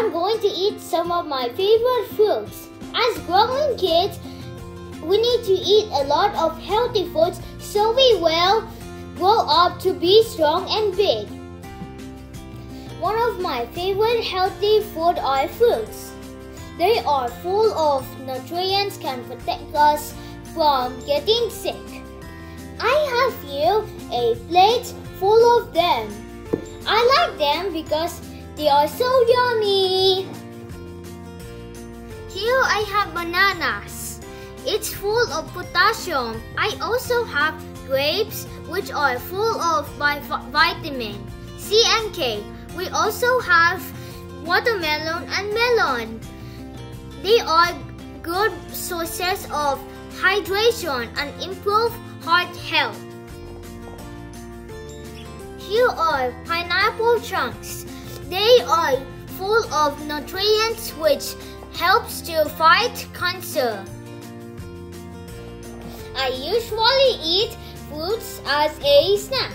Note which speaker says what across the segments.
Speaker 1: I'm going to eat some of my favorite fruits. As growing kids, we need to eat a lot of healthy foods so we will grow up to be strong and big. One of my favorite healthy food are fruits. They are full of nutrients can protect us from getting sick. I have here a plate full of them. I like them because they are so yummy. Here I have bananas. It's full of potassium. I also have grapes which are full of vitamin C and K. We also have watermelon and melon. They are good sources of hydration and improve heart health. Here are pineapple chunks. They are full of nutrients which helps to fight cancer. I usually eat fruits as a snack.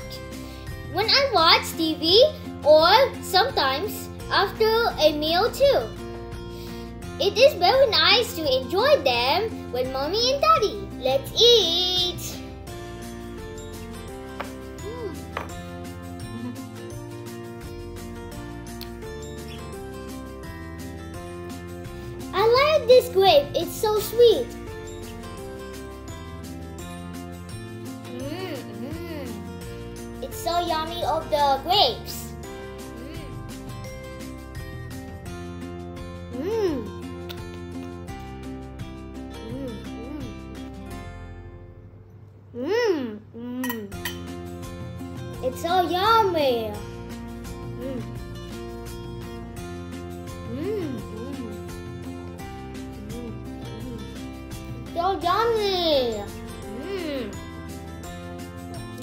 Speaker 1: When I watch TV or sometimes after a meal too. It is very nice to enjoy them with mommy and daddy. Let's eat! Like this grape, it's so sweet. Mmm, mmm. It's so yummy of the grapes. Mmm. Mmm. It's so yummy. So yummy. Mmm.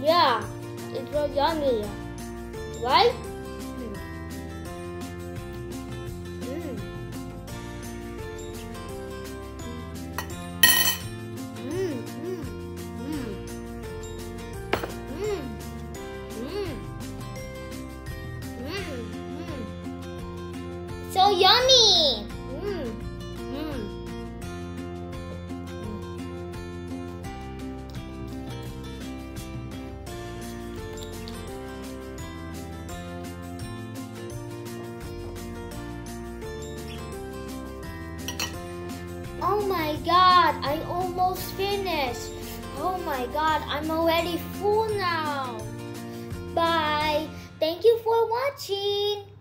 Speaker 1: Yeah, it's so yummy. Right? So yummy! Oh my god, I almost finished. Oh my god, I'm already full now. Bye. Thank you for watching.